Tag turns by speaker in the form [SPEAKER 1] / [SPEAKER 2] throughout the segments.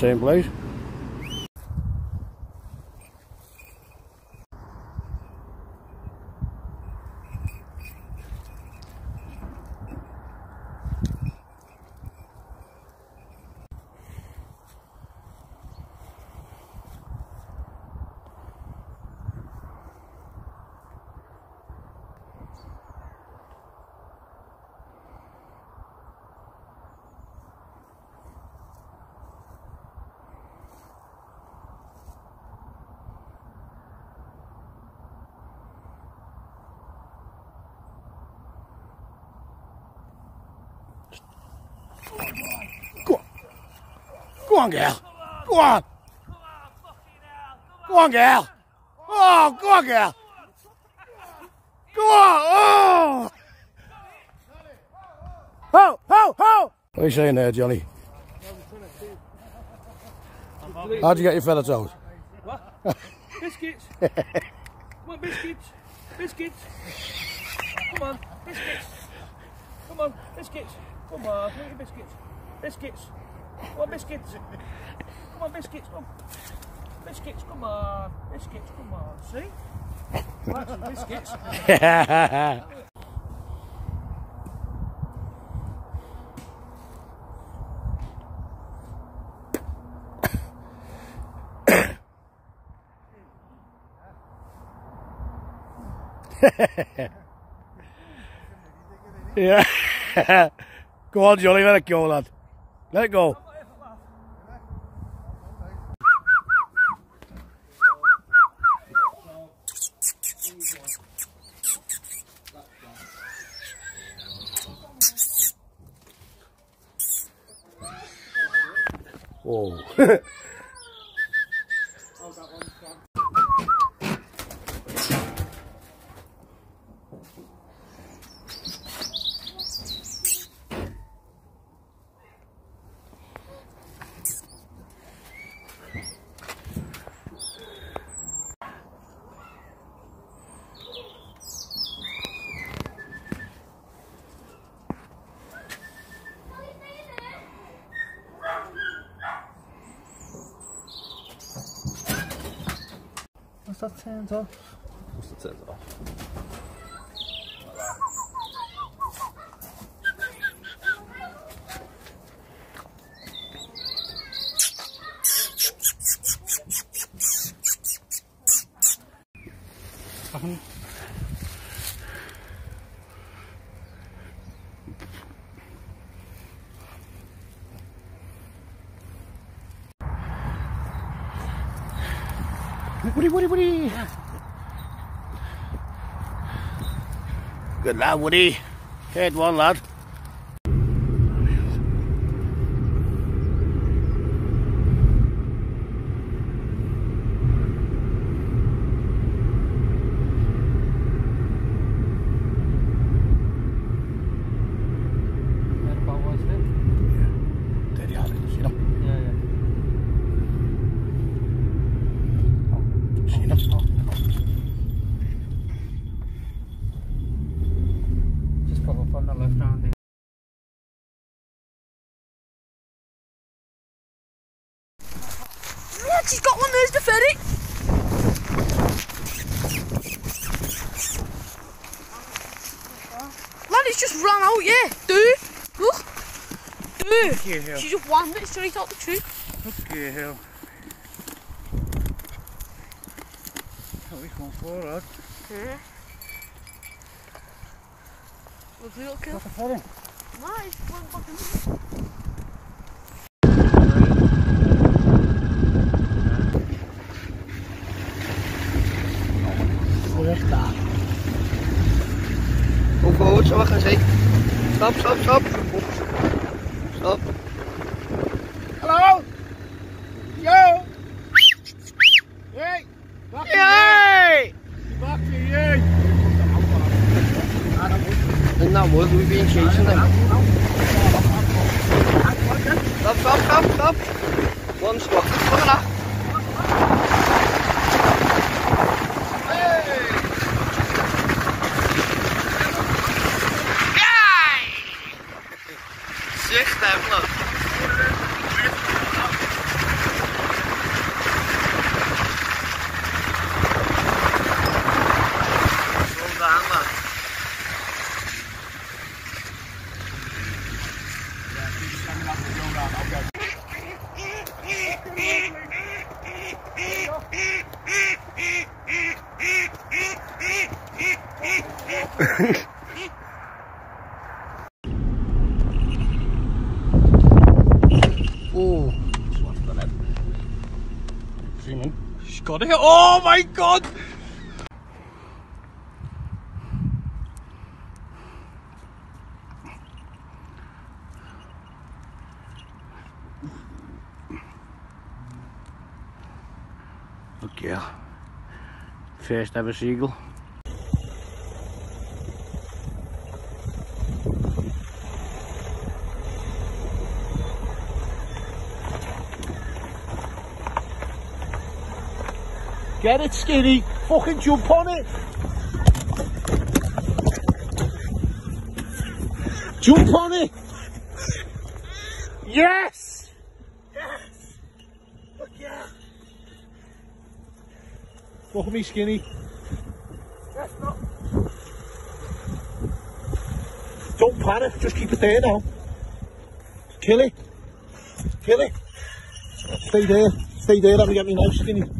[SPEAKER 1] same place. Go on, girl. Go on. Go on, girl. Oh, go on, girl. Go on. Oh. Ho, ho, ho. What are you saying there, Johnny? How'd you get your feather toes?
[SPEAKER 2] What? biscuits. Come on, biscuits. Biscuits. Come on, biscuits. Come on, biscuits. Come on, your biscuits. Biscuits. On, biscuits. Come on, biscuits. Come. Biscuits, come on. Biscuits, come on. See? Biscuits.
[SPEAKER 1] yeah. go on, Johnny, let it go, lad. Let it go. Whoa.
[SPEAKER 2] What's sound off?
[SPEAKER 3] What's the turns off?
[SPEAKER 1] Woody, Woody, Woody. Good lad, Woody. Head one, lad.
[SPEAKER 2] That about was it?
[SPEAKER 1] There you are, see them?
[SPEAKER 2] Yeah, yeah.
[SPEAKER 1] See them?
[SPEAKER 2] Just put up on the left hand there.
[SPEAKER 4] Yeah, she's got one. There's the ferry. Lad, it's just run out. Yeah, do look, do.
[SPEAKER 2] Yeah,
[SPEAKER 4] She just wanned it straight out the tree.
[SPEAKER 2] Okay, hell. What we going for, lad?
[SPEAKER 4] Yeah. Lovely little kill.
[SPEAKER 2] What's the ferry?
[SPEAKER 4] Nice. One fucking.
[SPEAKER 3] Go forward so I can see. Stop, stop, stop. 我读一遍全
[SPEAKER 5] 新的 Oh my god!
[SPEAKER 1] Okay. First ever seagull.
[SPEAKER 5] Get it, Skinny. Fucking jump on it. Jump on it. Yes. Yes. Look yeah. At me, Skinny. Yes, no. Don't panic. Just keep it there now. Kill it. Kill it. Stay there. Stay there. Let me get me knife, Skinny.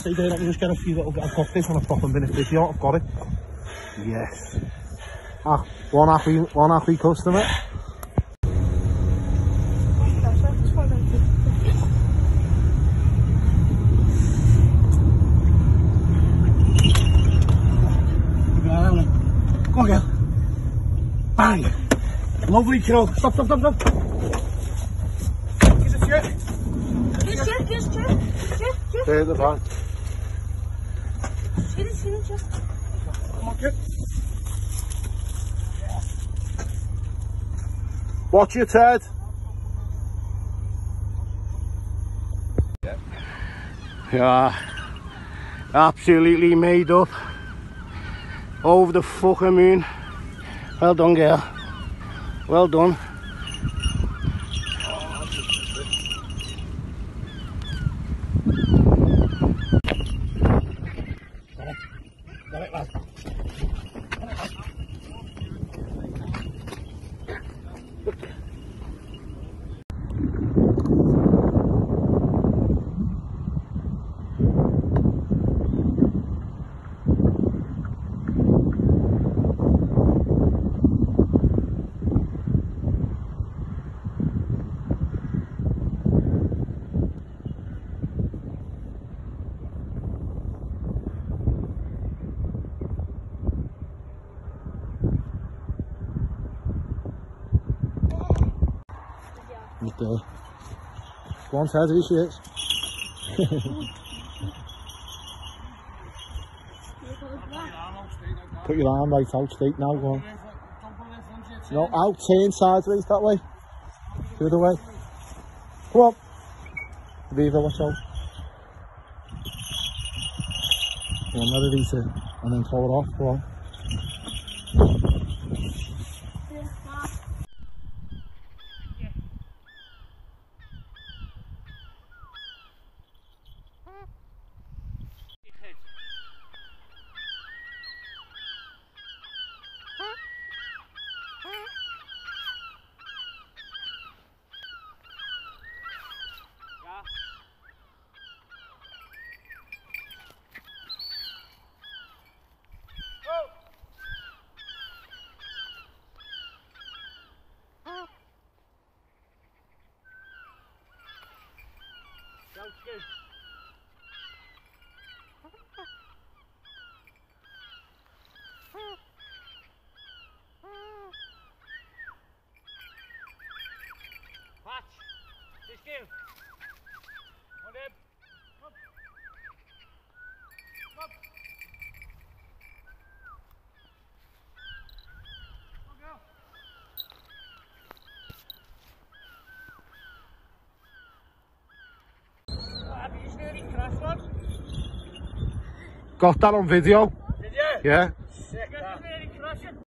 [SPEAKER 5] Stay there, let me just get a few little bit. I've got this on a proper minute video. I've got it. Yes. Ah, one happy, one happy customer. Go on, girl. Bang. Lovely kill. Stop, stop, stop, stop. Is it you?
[SPEAKER 4] Just check, just check. Check, check.
[SPEAKER 1] Stay at the back.
[SPEAKER 5] On.
[SPEAKER 1] Watch your Ted. Yeah, absolutely made up. Over the fucking moon. Well done, girl. Well done.
[SPEAKER 5] Go on, she is. Put your arm right out straight now, go on. No, out, turn sideways that way. The other way. Come on. Viva, watch out. Go on, let it eat it. And then call it off, go on. Patch.
[SPEAKER 1] Got that on video?
[SPEAKER 5] Did you?
[SPEAKER 1] Yeah.